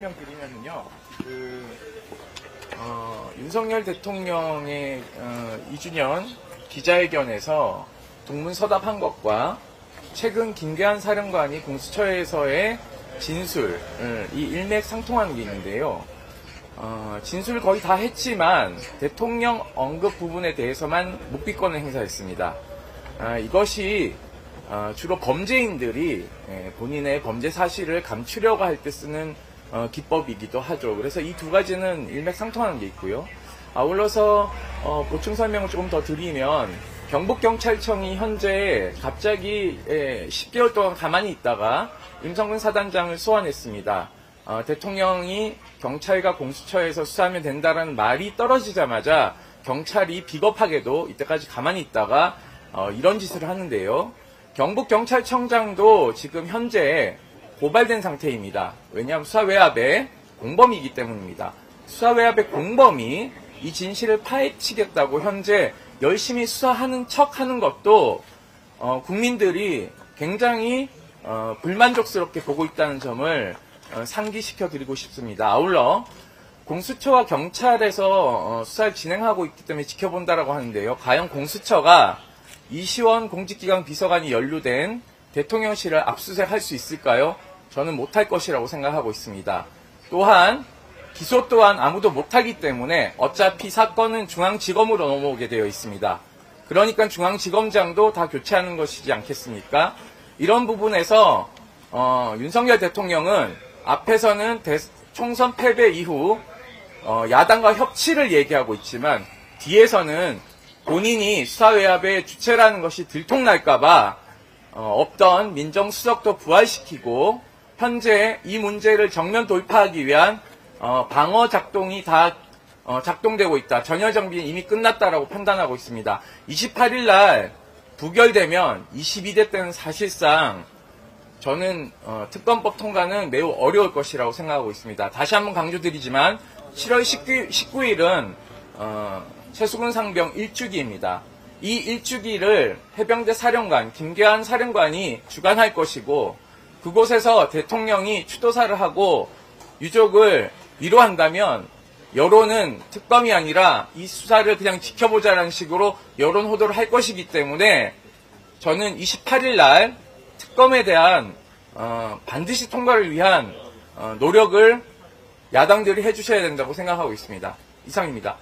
설명드리면요, 그, 어, 윤석열 대통령의 어, 2주년 기자회견에서 동문서답한 것과 최근 김계한 사령관이 공수처에서의 진술, 어, 이 일맥상통하는 게 있는데요. 어, 진술을 거의 다 했지만 대통령 언급 부분에 대해서만 묵비권을 행사했습니다. 아, 이것이 어, 주로 범죄인들이 예, 본인의 범죄 사실을 감추려고 할 때 쓰는 어, 기법이기도 하죠. 그래서 이 두 가지는 일맥상통하는 게 있고요. 아울러서 어, 보충 설명을 조금 더 드리면 경북경찰청이 현재 갑자기 예, 10개월 동안 가만히 있다가 임성근 사단장을 소환했습니다. 어, 대통령이 경찰과 공수처에서 수사하면 된다라는 말이 떨어지자마자 경찰이 비겁하게도 이때까지 가만히 있다가 어, 이런 짓을 하는데요. 경북경찰청장도 지금 현재 고발된 상태입니다. 왜냐하면 수사외압의 공범이기 때문입니다. 수사외압의 공범이 이 진실을 파헤치겠다고 현재 열심히 수사하는 척 하는 것도 어, 국민들이 굉장히 어, 불만족스럽게 보고 있다는 점을 어, 상기시켜 드리고 싶습니다. 아울러 공수처와 경찰에서 어, 수사를 진행하고 있기 때문에 지켜본다라고 하는데요. 과연 공수처가 이시원 공직기강 비서관이 연루된 대통령실을 압수수색할 수 있을까요? 저는 못할 것이라고 생각하고 있습니다. 또한 기소 또한 아무도 못하기 때문에 어차피 사건은 중앙지검으로 넘어오게 되어 있습니다. 그러니까 중앙지검장도 다 교체하는 것이지 않겠습니까? 이런 부분에서 어, 윤석열 대통령은 앞에서는 대- 총선 패배 이후 어, 야당과 협치를 얘기하고 있지만 뒤에서는 본인이 수사외압의 주체라는 것이 들통날까봐 어, 없던 민정수석도 부활시키고 현재 이 문제를 정면 돌파하기 위한 어, 방어 작동이 다 어, 작동되고 있다. 전혀 정비는 이미 끝났다라고 판단하고 있습니다. 28일 날 부결되면 22대 때는 사실상 저는 어, 특검법 통과는 매우 어려울 것이라고 생각하고 있습니다. 다시 한번 강조드리지만 7월 19일, 19일은 어, 최수근 상병 1주기입니다. 이 1주기를 해병대 사령관 김계한 사령관이 주관할 것이고 그곳에서 대통령이 추도사를 하고 유족을 위로한다면 여론은 특검이 아니라 이 수사를 그냥 지켜보자는 식으로 여론 호도를 할 것이기 때문에 저는 28일 날 특검에 대한 어, 반드시 통과를 위한 어, 노력을 야당들이 해주셔야 된다고 생각하고 있습니다. 이상입니다.